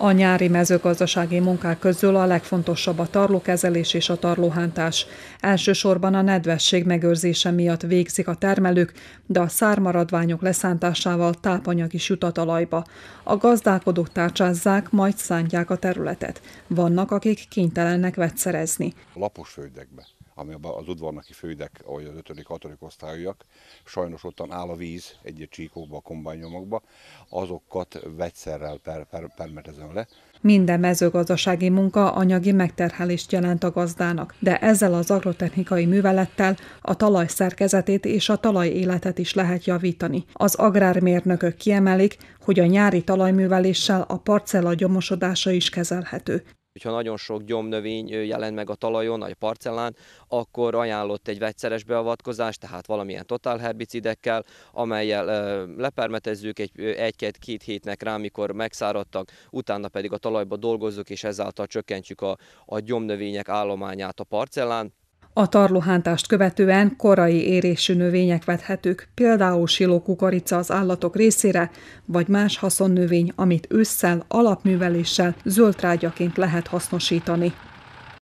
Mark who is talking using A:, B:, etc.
A: A nyári mezőgazdasági munkák közül a legfontosabb a tarlókezelés és a tarlóhántás. Elsősorban a nedvesség megőrzése miatt végzik a termelők, de a szármaradványok leszántásával tápanyag is jut a talajba. A gazdálkodók tárcsázzák, majd szántják a területet. Vannak, akik kénytelennek vegyszerezni.
B: Lapos földekbe ami az udvarnaki földek, ahogy az 5 6 osztályúak, sajnos ottan áll a víz egy-egy csíkokba, a kombányomokba, azokat vegyszerrel per, per, permetezem le.
A: Minden mezőgazdasági munka anyagi megterhelést jelent a gazdának, de ezzel az agrotechnikai művelettel a talaj szerkezetét és a talaj életet is lehet javítani. Az agrármérnökök kiemelik, hogy a nyári talajműveléssel a parcella gyomosodása is kezelhető
C: hogyha nagyon sok gyomnövény jelent meg a talajon, a parcellán, akkor ajánlott egy vegyszeres beavatkozás, tehát valamilyen totál herbicidekkel, amelyel lepermetezzük egy, egy-két hétnek rá, mikor megszáradtak, utána pedig a talajba dolgozzuk, és ezáltal csökkentjük a, a gyomnövények állományát a parcellán.
A: A tarlóhántást követően korai érésű növények vethetők, például silókukorica az állatok részére, vagy más haszonnövény, amit ősszel, alapműveléssel zöldtrágyaként lehet hasznosítani.